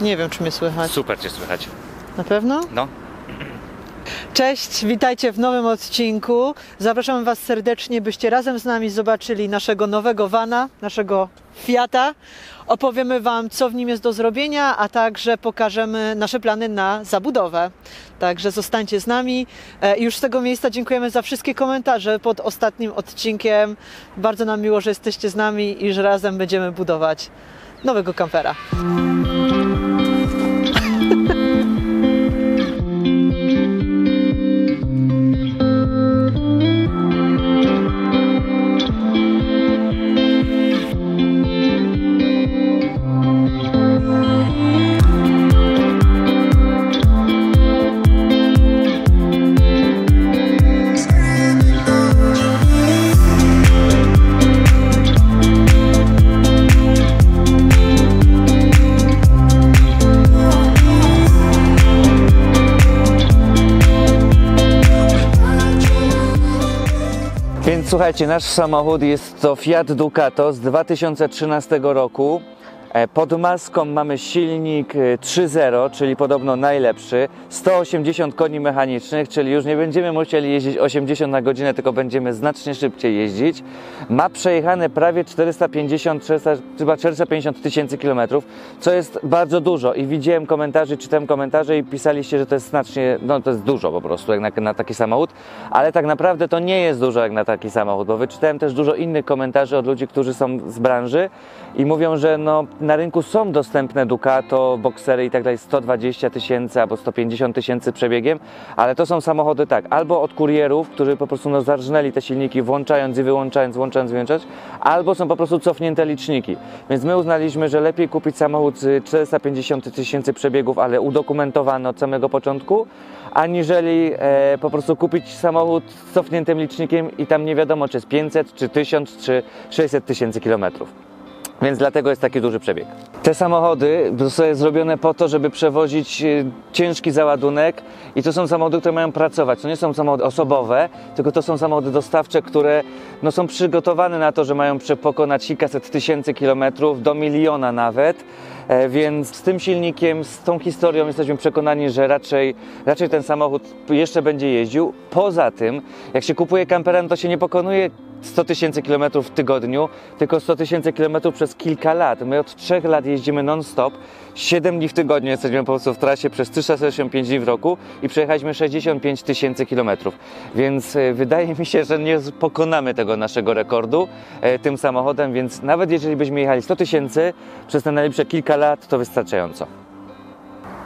Nie wiem, czy mnie słychać. Super Cię słychać. Na pewno? No. Cześć, witajcie w nowym odcinku. Zapraszam Was serdecznie, byście razem z nami zobaczyli naszego nowego vana, naszego Fiata. Opowiemy Wam, co w nim jest do zrobienia, a także pokażemy nasze plany na zabudowę. Także zostańcie z nami. E, już z tego miejsca dziękujemy za wszystkie komentarze pod ostatnim odcinkiem. Bardzo nam miło, że jesteście z nami i że razem będziemy budować nowego kampera. Słuchajcie, nasz samochód jest to Fiat Ducato z 2013 roku. E, Pod maską mamy silnik e, 3.0, czyli podobno najlepszy, 180 koni mechanicznych, czyli już nie będziemy musieli jeździć 80 na godzinę, tylko będziemy znacznie szybciej jeździć. Ma przejechane prawie 450, 400, chyba 450 tysięcy kilometrów, co jest bardzo dużo. I widziałem komentarze, czytałem komentarze i pisaliście, że to jest znacznie, no to jest dużo po prostu jak na, na taki samochód, ale tak naprawdę to nie jest dużo jak na taki samochód, bo wyczytałem też dużo innych komentarzy od ludzi, którzy są z branży i mówią, że no, na rynku są dostępne Ducato, Boxery i tak dalej 120 tysięcy albo 150 tysięcy przebiegiem, ale to są samochody tak, albo od kurierów, którzy po prostu no, zarżnęli te silniki włączając i wyłączając, włączając i wyłączając, albo są po prostu cofnięte liczniki. Więc my uznaliśmy, że lepiej kupić samochód z 450 tysięcy przebiegów, ale udokumentowany od samego początku, aniżeli e, po prostu kupić samochód z cofniętym licznikiem i tam nie wiadomo, czy jest 500, czy 1000, czy 600 tysięcy kilometrów. Więc dlatego jest taki duży przebieg. Te samochody zostały zrobione po to, żeby przewozić e, ciężki załadunek i to są samochody, które mają pracować. To nie są samochody osobowe, tylko to są samochody dostawcze, które no, są przygotowane na to, że mają pokonać kilkaset tysięcy kilometrów, do miliona nawet. E, Więc z tym silnikiem, z tą historią jesteśmy przekonani, że raczej, raczej ten samochód jeszcze będzie jeździł. Poza tym, jak się kupuje kampera, to się nie pokonuje 100 tysięcy kilometrów w tygodniu, tylko 100 tysięcy kilometrów przez kilka lat. My od 3 lat jeździmy non-stop, 7 dni w tygodniu jesteśmy po prostu w trasie przez 365 dni w roku i przejechaliśmy 65 tysięcy kilometrów. Więc e, wydaje mi się, że nie pokonamy tego naszego rekordu e, tym samochodem, więc nawet jeżeli byśmy jechali 100 tysięcy przez te najlepsze kilka lat, to wystarczająco.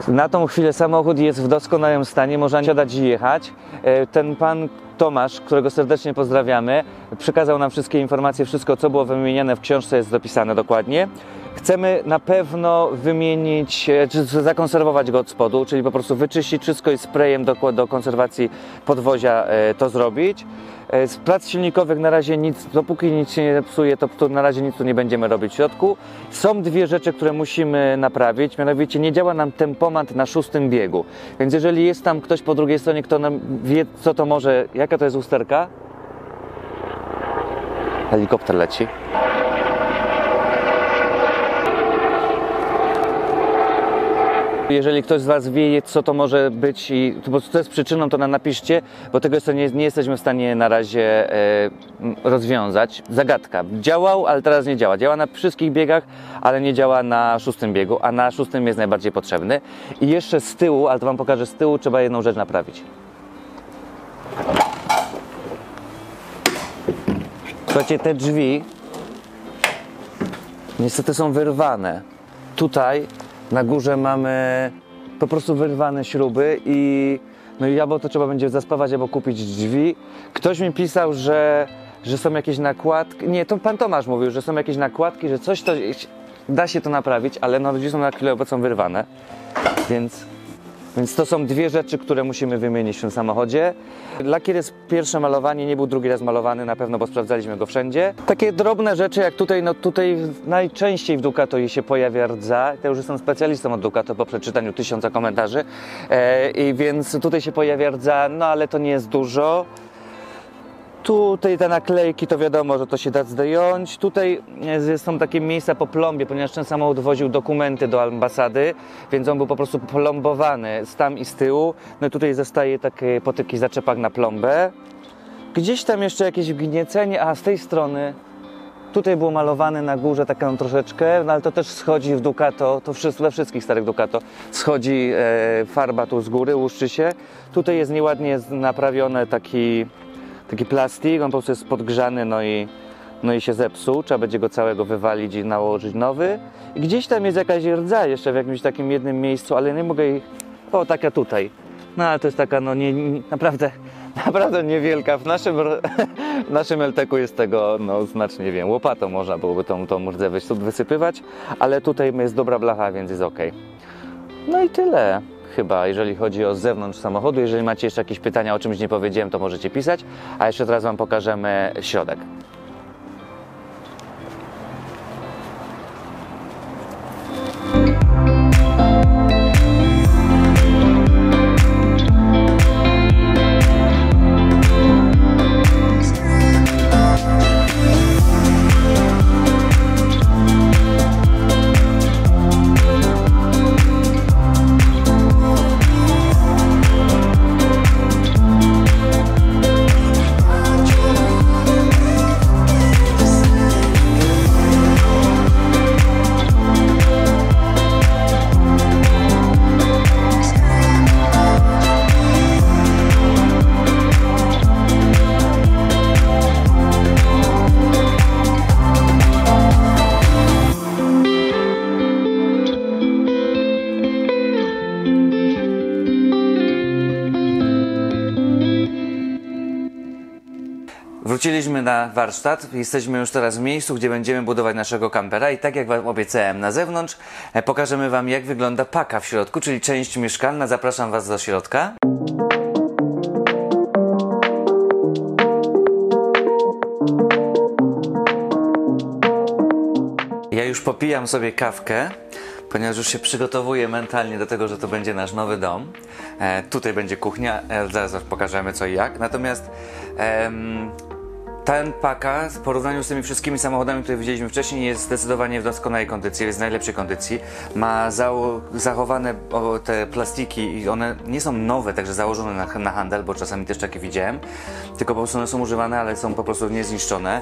Na tą chwilę samochód jest w doskonałym stanie, można siadać i jechać. E, Ten pan Tomasz, którego serdecznie pozdrawiamy, przekazał nam wszystkie informacje, wszystko co było wymieniane w książce jest dopisane dokładnie. Chcemy na pewno wymienić, e, czy zakonserwować go od spodu, czyli po prostu wyczyścić wszystko i sprayem do, do konserwacji podwozia e, to zrobić. E, Z prac silnikowych na razie nic, dopóki nic się nie psuje, to, na razie nic tu nie będziemy robić w środku. Są dwie rzeczy, które musimy naprawić, mianowicie nie działa nam tempomat na szóstym biegu. Więc jeżeli jest tam ktoś po drugiej stronie, kto nam wie, co to może, jaka to jest usterka? Helikopter leci. Jeżeli ktoś z Was wie, co to może być i po prostu co jest przyczyną, to nam napiszcie, bo tego jeszcze nie, nie jesteśmy w stanie na razie e, rozwiązać. Zagadka. Działał, ale teraz nie działa. Działa na wszystkich biegach, ale nie działa na szóstym biegu, a na szóstym jest najbardziej potrzebny. I jeszcze z tyłu, ale to Wam pokażę z tyłu, trzeba jedną rzecz naprawić. Słuchajcie, te drzwi niestety są wyrwane. Tutaj na górze mamy po prostu wyrwane śruby i no i albo to trzeba będzie zaspawać, albo kupić drzwi. Ktoś mi pisał, że, że są jakieś nakładki. Nie, to pan Tomasz mówił, że są jakieś nakładki, że coś to da się to naprawić, ale no drzwi są na chwilę obecną wyrwane. Więc Więc to są dwie rzeczy, które musimy wymienić w tym samochodzie. Lakier jest pierwsze malowanie, nie był drugi raz malowany na pewno, bo sprawdzaliśmy go wszędzie. Takie drobne rzeczy jak tutaj, no tutaj najczęściej w Ducato się pojawia rdza. Ja już jestem specjalistą od Ducato po przeczytaniu tysiąca komentarzy. E, I więc tutaj się pojawia rdza, no ale to nie jest dużo. Tutaj te naklejki to wiadomo, że to się da zdjąć. Tutaj jest- są takie miejsca po plombie, ponieważ ten samochód woził dokumenty do ambasady, więc on był po prostu plombowany z tam i z tyłu. No i tutaj zostaje taki, po takich zaczepach na plombę. Gdzieś tam jeszcze jakieś wgniecenie, a z tej strony tutaj było malowane na górze taką troszeczkę, no ale to też schodzi w Ducato, to wszyscy, we wszystkich starych Ducato schodzi e, farba tu z góry, łuszczy się. Tutaj jest nieładnie naprawione taki, taki plastik, on po prostu jest podgrzany, no i, no i się zepsuł, trzeba będzie go całego wywalić i nałożyć nowy. I gdzieś tam jest jakaś rdza jeszcze w jakimś takim jednym miejscu, ale nie mogę jej, o taka tutaj. No ale to jest taka, no nie, nie naprawdę, naprawdę niewielka. W naszym, w naszym LTK jest tego, no znacznie, nie wiem, łopatą można byłoby tą, tą rdzę wys- wysypywać, ale tutaj jest dobra blacha, więc jest ok. No i tyle chyba, jeżeli chodzi o zewnątrz samochodu. Jeżeli macie jeszcze jakieś pytania, o czymś nie powiedziałem, to możecie pisać, a jeszcze teraz Wam pokażemy środek. Wróciliśmy na warsztat. Jesteśmy już teraz w miejscu, gdzie będziemy budować naszego kampera i tak jak Wam obiecałem na zewnątrz, e, pokażemy Wam jak wygląda paka w środku, czyli część mieszkalna. Zapraszam Was do środka. Ja już popijam sobie kawkę, ponieważ już się przygotowuję mentalnie do tego, że to będzie nasz nowy dom. E, tutaj będzie kuchnia, e, zaraz pokażemy co i jak. Natomiast em, ten paka w porównaniu z tymi wszystkimi samochodami, które widzieliśmy wcześniej jest zdecydowanie w doskonałej kondycji, jest w najlepszej kondycji. Ma zachowane te plastiki i one nie są nowe, także założone na, na handel, bo czasami też takie widziałem, tylko po prostu one są używane, ale są po prostu niezniszczone.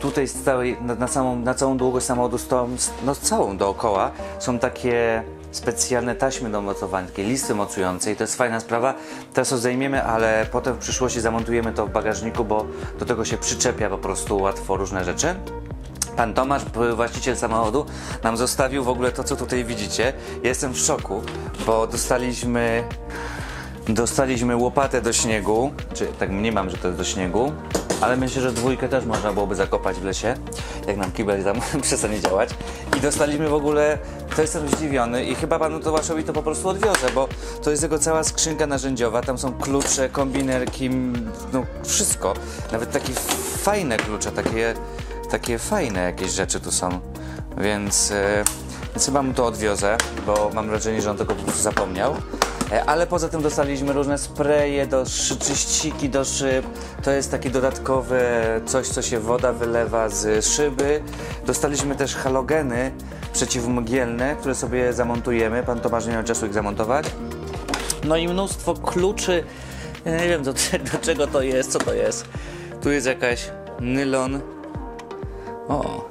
Tutaj z całej, na, na, samą, na całą długość samochodu, stoją, no całą dookoła, są takie specjalne taśmy do mocowania, takie listy mocujące i to jest fajna sprawa. Teraz to zdejmiemy, ale potem w przyszłości zamontujemy to w bagażniku, bo do tego się przyczepia po prostu łatwo różne rzeczy. Pan Tomasz, właściciel samochodu, nam zostawił w ogóle to, co tutaj widzicie. Jestem w szoku, bo dostaliśmy Dostaliśmy łopatę do śniegu, czy tak mniemam, że to jest do śniegu, ale myślę, że dwójkę też można byłoby zakopać w lesie, jak nam kibel tam przestanie działać. I dostaliśmy w ogóle, to jestem zdziwiony i chyba panu Tomaszowi to po prostu odwiozę, bo to jest jego cała skrzynka narzędziowa, tam są klucze, kombinerki, no wszystko. Nawet takie fajne klucze, takie, takie fajne jakieś rzeczy tu są, więc... e, więc chyba mu to odwiozę, bo mam wrażenie, że on tego po prostu zapomniał. E, Ale poza tym dostaliśmy różne spreje do szy- czyściki do szyb. To jest takie dodatkowe coś, co się woda wylewa z szyby. Dostaliśmy też halogeny przeciwmgielne, które sobie zamontujemy. Pan Tomasz nie miał czasu ich zamontować. No i mnóstwo kluczy. Ja nie wiem do, do czego to jest, co to jest. Tu jest jakaś nylon. O,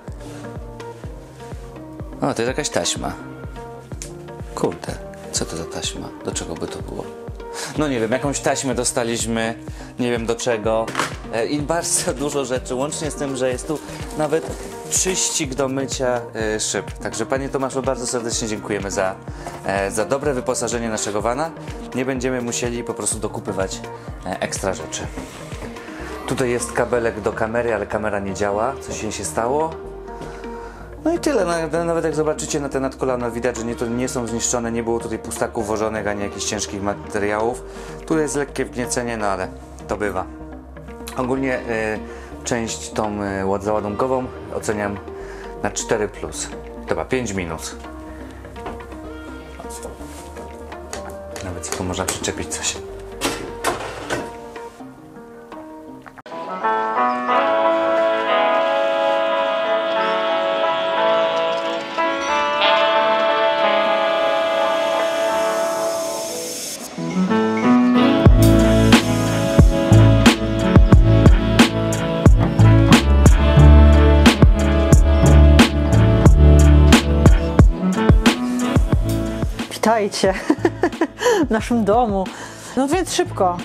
o, to jest jakaś taśma. Kurde, co to za taśma? Do czego by to było? No nie wiem, jakąś taśmę dostaliśmy, nie wiem do czego. E, I bardzo dużo rzeczy, łącznie z tym, że jest tu nawet czyścik do mycia e, szyb. Także Panie Tomaszu, bardzo serdecznie dziękujemy za, e, za dobre wyposażenie naszego wana. Nie będziemy musieli po prostu dokupywać ekstra rzeczy. Tutaj jest kabelek do kamery, ale kamera nie działa. Coś jej się stało. No i tyle. No, Nawet jak zobaczycie na te nadkolana, widać, że nie, to nie są zniszczone, nie było tutaj pustaków wożonych, ani jakichś ciężkich materiałów. Tu jest lekkie wgniecenie, no ale to bywa. Ogólnie y, część tą y, ład- załadunkową oceniam na 4+. Chyba 5 minus. Nawet tu można przyczepić coś. Witajcie w naszym domu. No więc szybko.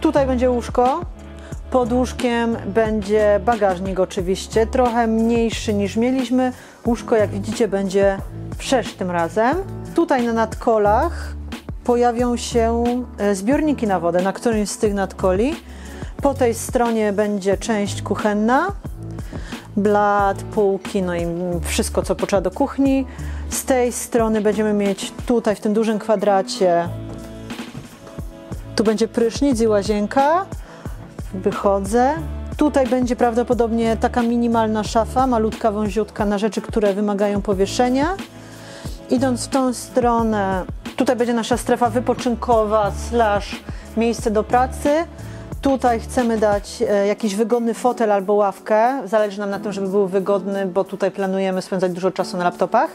Tutaj będzie łóżko. Pod łóżkiem będzie bagażnik oczywiście, trochę mniejszy niż mieliśmy. Łóżko, jak widzicie, będzie wszerz tym razem. Tutaj na nadkolach pojawią się e, zbiorniki na wodę, na którymś z tych nadkoli. Po tej stronie będzie część kuchenna, blat, półki, no i wszystko, co potrzeba do kuchni. Z tej strony będziemy mieć tutaj w tym dużym kwadracie, tu będzie prysznic i łazienka. Wychodzę. Tutaj będzie prawdopodobnie taka minimalna szafa, malutka wąziutka na rzeczy, które wymagają powieszenia. Idąc w tą stronę, tutaj będzie nasza strefa wypoczynkowa slash miejsce do pracy. Tutaj chcemy dać e, jakiś wygodny fotel albo ławkę. Zależy nam na tym, żeby był wygodny, bo tutaj planujemy spędzać dużo czasu na laptopach.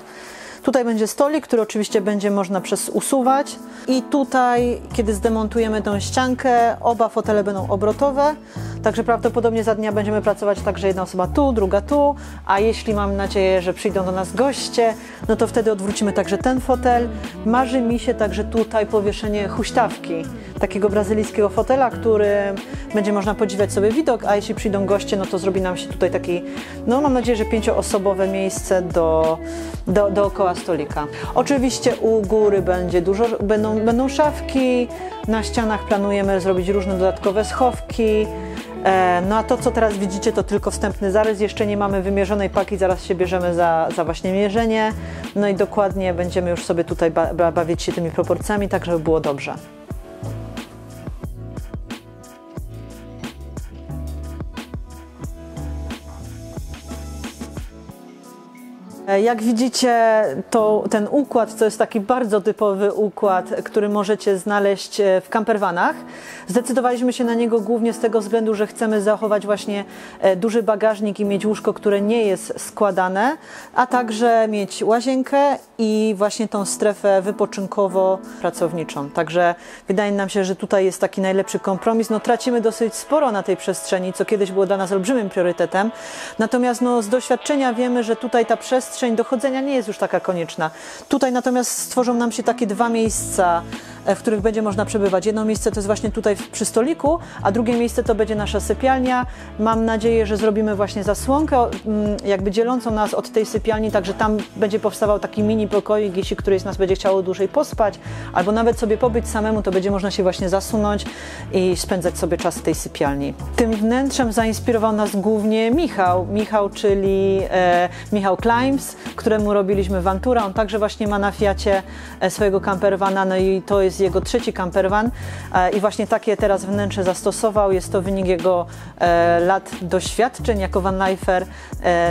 Tutaj będzie stolik, który oczywiście będzie można przez usuwać. I tutaj, kiedy zdemontujemy tą ściankę, oba fotele będą obrotowe. Także prawdopodobnie za dnia będziemy pracować tak, że jedna osoba tu, druga tu, a jeśli mam nadzieję, że przyjdą do nas goście, no to wtedy odwrócimy także ten fotel. Marzy mi się także tutaj powieszenie huśtawki, takiego brazylijskiego fotela, który będzie można podziwiać sobie widok, a jeśli przyjdą goście, no to zrobi nam się tutaj taki, no mam nadzieję, że pięcioosobowe miejsce do, do, dookoła stolika. Oczywiście u góry będzie dużo, będą, będą szafki, na ścianach planujemy zrobić różne dodatkowe schowki, No a to, co teraz widzicie, to tylko wstępny zarys. Jeszcze nie mamy wymierzonej paki, zaraz się bierzemy za, za właśnie mierzenie. No i dokładnie będziemy już sobie tutaj ba- bawić się tymi proporcjami, tak żeby było dobrze. Jak widzicie, to ten układ to jest taki bardzo typowy układ, który możecie znaleźć e, w campervanach. Zdecydowaliśmy się na niego głównie z tego względu, że chcemy zachować właśnie e, duży bagażnik i mieć łóżko, które nie jest składane, a także mieć łazienkę i właśnie tą strefę wypoczynkowo-pracowniczą. Także wydaje nam się, że tutaj jest taki najlepszy kompromis. No, tracimy dosyć sporo na tej przestrzeni, co kiedyś było dla nas olbrzymim priorytetem. Natomiast no, z doświadczenia wiemy, że tutaj ta przestrzeń dochodzenia nie jest już taka konieczna. Tutaj natomiast stworzą nam się takie dwa miejsca, e, w których będzie można przebywać. Jedno miejsce to jest właśnie tutaj przy stoliku, a drugie miejsce to będzie nasza sypialnia. Mam nadzieję, że zrobimy właśnie zasłonkę, mm, jakby dzielącą nas od tej sypialni, także tam będzie powstawał taki mini pokoik, jeśli któryś z nas będzie chciało dłużej pospać, albo nawet sobie pobyć samemu, to będzie można się właśnie zasunąć i spędzać sobie czas w tej sypialni. Tym wnętrzem zainspirował nas głównie Michał. Michał, czyli e, Michał Climbs, któremu robiliśmy Ventura. On także właśnie ma na Fiacie e, swojego campervana, no i to jest jego trzeci campervan e, i właśnie takie teraz wnętrze zastosował. Jest to wynik jego e, lat doświadczeń jako vanlifer.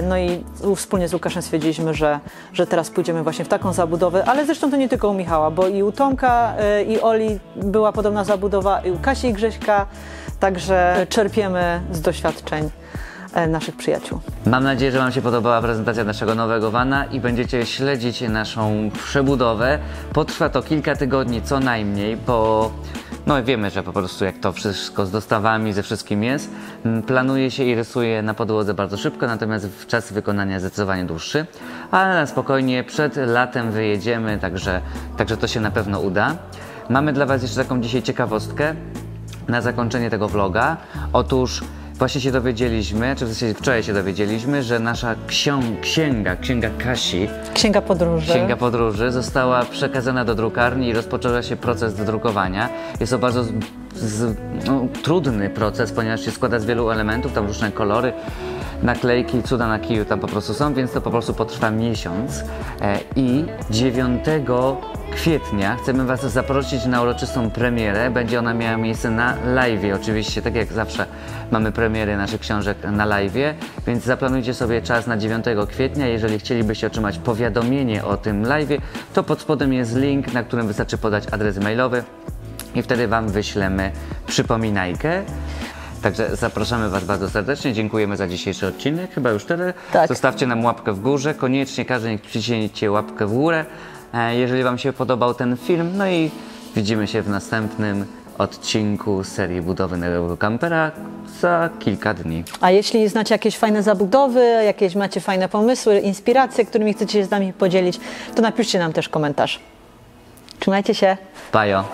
No i wspólnie z Łukaszem stwierdziliśmy, że, że teraz pójdziemy właśnie w taką zabudowę, ale zresztą to nie tylko u Michała, bo i u Tomka i Oli była podobna zabudowa, i u Kasi i Grześka, także czerpiemy z doświadczeń naszych przyjaciół. Mam nadzieję, że Wam się podobała prezentacja naszego nowego vana i będziecie śledzić naszą przebudowę. Potrwa to kilka tygodni co najmniej, bo no wiemy, że po prostu jak to wszystko z dostawami, ze wszystkim jest, planuje się i rysuje na podłodze bardzo szybko, natomiast czas wykonania zdecydowanie dłuższy, ale na spokojnie przed latem wyjedziemy, także, także to się na pewno uda. Mamy dla Was jeszcze taką dzisiaj ciekawostkę na zakończenie tego vloga. Otóż właśnie się dowiedzieliśmy, czy w zasadzie wczoraj się dowiedzieliśmy, że nasza księga, księga Kasi, Księga podróży. księga podróży została przekazana do drukarni i rozpoczął się proces drukowania. Jest to bardzo z, z, no, trudny proces, ponieważ się składa z wielu elementów, tam różne kolory, naklejki, cuda na kiju tam po prostu są, więc to po prostu potrwa miesiąc. E, I 9 kwietnia chcemy Was zaprosić na uroczystą premierę. Będzie ona miała miejsce na live, oczywiście, tak jak zawsze mamy premiery naszych książek na live, więc zaplanujcie sobie czas na 9 kwietnia. Jeżeli chcielibyście otrzymać powiadomienie o tym live, to pod spodem jest link, na którym wystarczy podać adres mailowy i wtedy Wam wyślemy przypominajkę. Także zapraszamy Was bardzo serdecznie. Dziękujemy za dzisiejszy odcinek. Chyba już tyle. Tak. Zostawcie nam łapkę w górze. Koniecznie każdy niech przyciśniecie łapkę w górę, jeżeli Wam się podobał ten film. No i widzimy się w następnym odcinku serii budowy nowego kampera za kilka dni. A jeśli znacie jakieś fajne zabudowy, jakieś macie fajne pomysły, inspiracje, którymi chcecie się z nami podzielić, to napiszcie nam też komentarz. Trzymajcie się. Pajo.